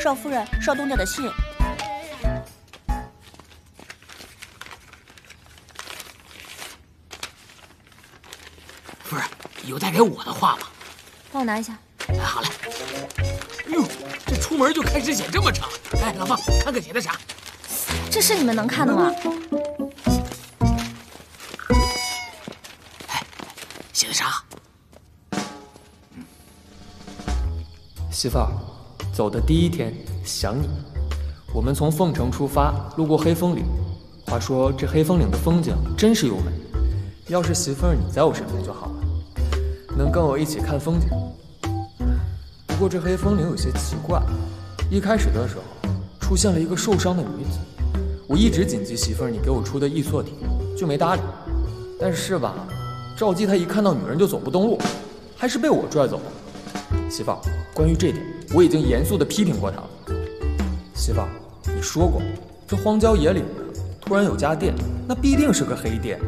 少夫人，少东家的信。夫人，有带给我的话吗？帮我拿一下。好嘞。哎呦，这出门就开始写这么长。哎，老方，看看写的啥？这是你们能看的吗？哎，写的啥？媳妇儿，走的第一天想你。我们从凤城出发，路过黑风岭。话说这黑风岭的风景真是优美。要是媳妇儿你在我身边就好了，能跟我一起看风景。不过这黑风岭有些奇怪，一开始的时候出现了一个受伤的女子，我一直谨记媳妇儿你给我出的易错题，就没搭理。但是吧，赵姬她一看到女人就走不动路，还是被我拽走了。媳妇儿，关于这点，我已经严肃地批评过他了。媳妇儿，你说过，这荒郊野岭的突然有家店，那必定是个黑店。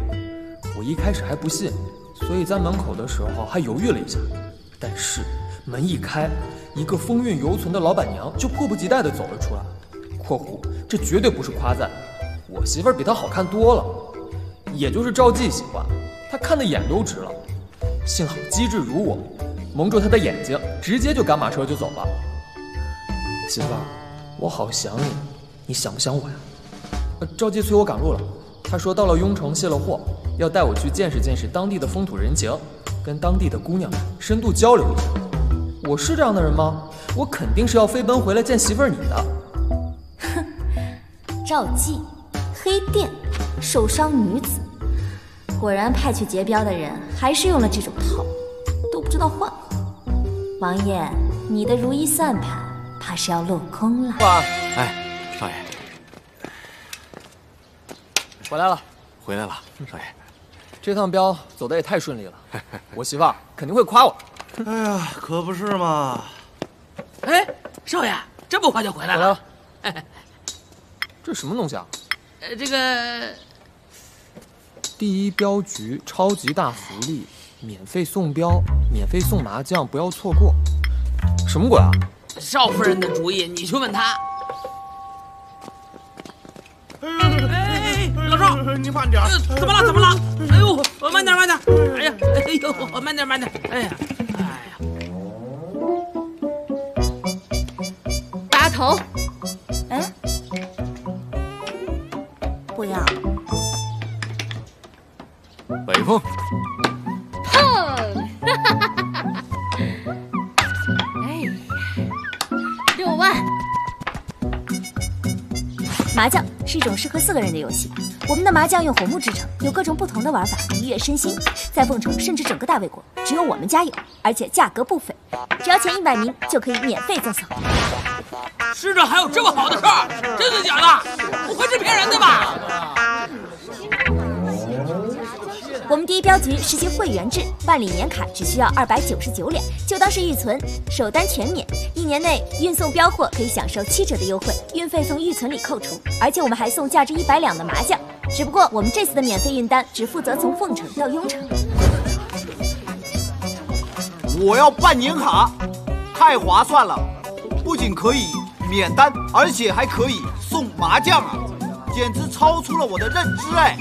我一开始还不信，所以在门口的时候还犹豫了一下。但是门一开，一个风韵犹存的老板娘就迫不及待地走了出来。（括弧这绝对不是夸赞，我媳妇儿比她好看多了，也就是赵记喜欢，她看的眼都直了。幸好机智如我，蒙住他的眼睛，直接就赶马车就走了。媳妇儿，我好想你，你想不想我呀？呃，赵记催我赶路了，他说到了雍城卸了货。要带我去见识见识当地的风土人情，跟当地的姑娘们深度交流一下。我是这样的人吗？我肯定是要飞奔回来见媳妇儿你的。哼，赵姬，黑店，受伤女子，果然派去劫镖的人还是用了这种套，都不知道换。王爷，你的如意算盘怕是要落空了。哇哎，少爷，回来了，回来了，少爷。这趟镖走的也太顺利了，我媳妇儿肯定会夸我。哎呀，可不是嘛！哎，少爷，这么快就回来了？回来了。这什么东西啊？呃，这个第一镖局超级大福利，免费送镖，免费送麻将，不要错过。什么鬼啊？少夫人的主意，你去问她。老赵，你慢点！怎么了？怎么了？哎呦，慢点，慢点！哎呀，哎呦，慢点，慢点！哎呀，哎呀！拔头。哼！哎呀，六万。麻将是一种适合四个人的游戏。我们的麻将用红木制成，有各种不同的玩法，愉悦身心。在凤城，甚至整个大魏国，只有我们家有，而且价格不菲，只要前一百名就可以免费赠送。世上还有这么好的事儿？真的假的？不会是骗人的吧？我们第一镖局实行会员制，办理年卡只需要二百九十九两，就当是预存，首单全免。一年内运送镖货可以享受七折的优惠，运费从预存里扣除，而且我们还送价值一百两的麻将。只不过我们这次的免费运单只负责从凤城到雍城。我要办年卡，太划算了，不仅可以免单，而且还可以送麻将啊，简直超出了我的认知哎！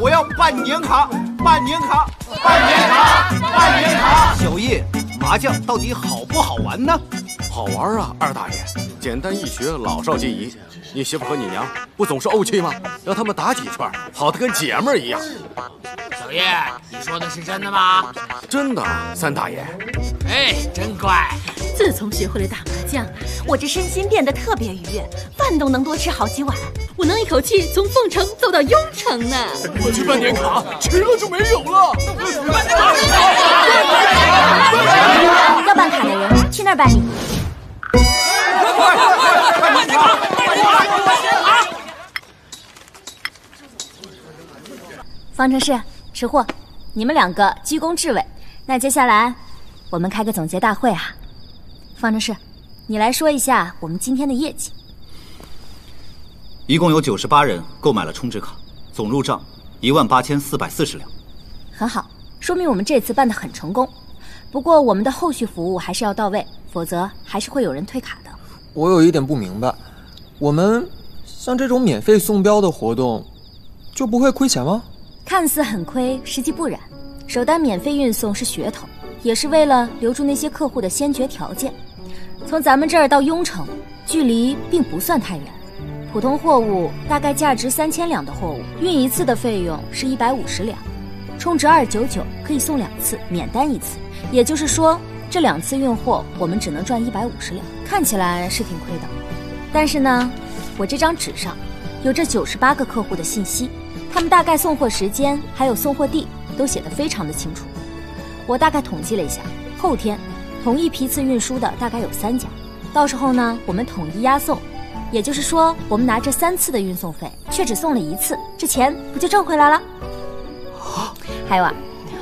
我要办年卡，办年卡，办年卡，办年卡。小叶，麻将到底好不好玩呢？好玩啊，二大爷，简单易学，老少皆宜。你媳妇和你娘不总是怄气吗？让他们打几圈，好的跟姐们儿一样。小叶，你说的是真的吗？真的，三大爷。哎，真乖。自从学会了打麻将，我这身心变得特别愉悦，饭都能多吃好几碗。我能一口气从凤城走到雍城呢。我去办年卡，迟了就没有了。要办卡的人去那儿办理。快快快快，办年卡，办年卡，办年卡！方程式、吃货，你们两个居功至伟。那接下来，我们开个总结大会啊。方程式，你来说一下我们今天的业绩。一共有九十八人购买了充值卡，总入账一万八千四百四十两。很好，说明我们这次办得很成功。不过我们的后续服务还是要到位，否则还是会有人退卡的。我有一点不明白，我们像这种免费送标的活动，就不会亏钱吗？看似很亏，实际不然。首单免费运送是噱头，也是为了留住那些客户的先决条件。从咱们这儿到雍城，距离并不算太远。普通货物大概价值三千两的货物，运一次的费用是一百五十两，充值二九九可以送两次，免单一次。也就是说，这两次运货我们只能赚一百五十两，看起来是挺亏的。但是呢，我这张纸上有这九十八个客户的信息，他们大概送货时间还有送货地都写得非常的清楚。我大概统计了一下，后天同一批次运输的大概有三家，到时候呢，我们统一押送。也就是说，我们拿这三次的运送费，却只送了一次，这钱不就挣回来了？还有啊，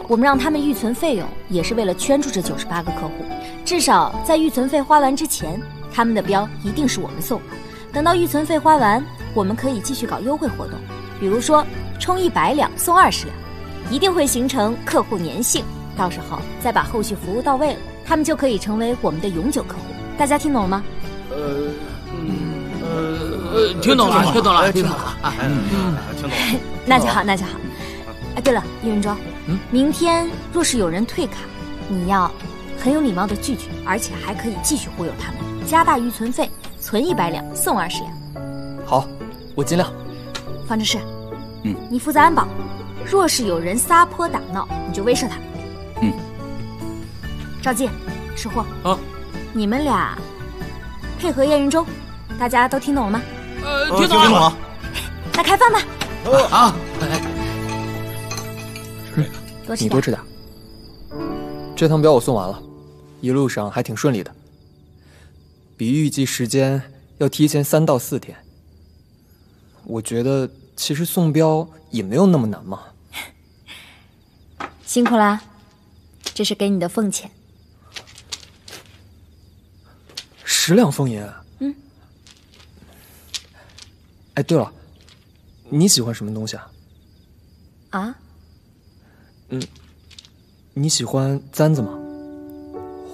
我们让他们预存费用，也是为了圈住这九十八个客户，至少在预存费花完之前，他们的标一定是我们送。等到预存费花完，我们可以继续搞优惠活动，比如说充一百两送二十两，一定会形成客户粘性。到时候再把后续服务到位了，他们就可以成为我们的永久客户。大家听懂了吗？呃，呃，听懂了，听懂了，听懂了。嗯，听懂了。那就好，那就好。哎，对了，叶云洲，嗯，明天若是有人退卡，你要很有礼貌的拒绝，而且还可以继续忽悠他们，加大预存费，存一百两送二十两。好，我尽量。方正式，嗯，你负责安保，若是有人撒泼打闹，你就威慑他。嗯。赵进，识货。啊。你们俩配合燕云舟，大家都听懂了吗？呃，听听懂了。那开饭吧。好。多吃点。你多吃点。这趟镖我送完了，一路上还挺顺利的，比预计时间要提前三到四天。我觉得其实送标也没有那么难嘛。辛苦啦，这是给你的奉钱。十两俸银。嗯。哎，对了，你喜欢什么东西啊？啊？嗯，你喜欢簪子吗？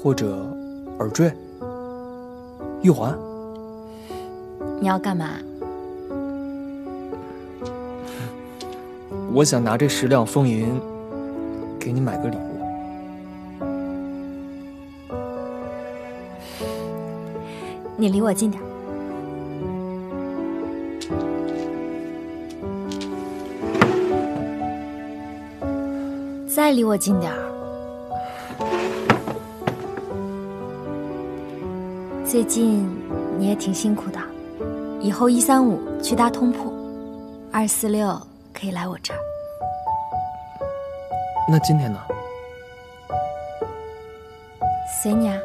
或者耳坠、玉环？你要干嘛？我想拿这十两俸银给你买个礼物。你离我近点。再离我近点儿。最近你也挺辛苦的，以后一三五去搭通铺，二四六可以来我这儿。那今天呢？随你啊。